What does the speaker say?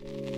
Bye.